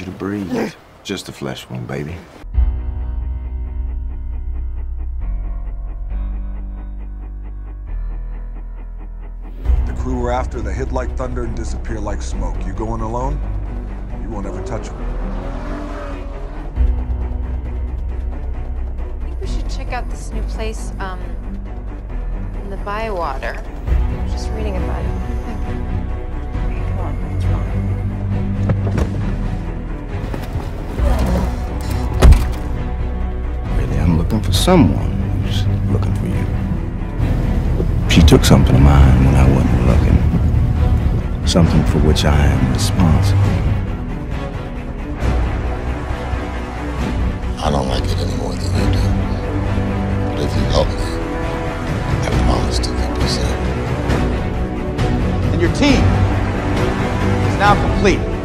you to breathe. Just a flesh wound, baby. The crew were after, they hit like thunder and disappear like smoke. You going alone? You won't ever touch them. I think we should check out this new place, um, in the Bywater. Just reading about it. Looking for someone who's looking for you. She took something of mine when I wasn't looking. Something for which I am responsible. I don't like it any more than you do. But if you help me, I promise to keep you safe. And your team is now complete.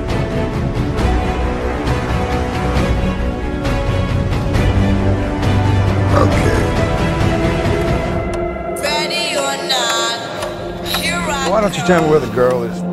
Don't you tell me where the girl is?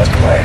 Let's play.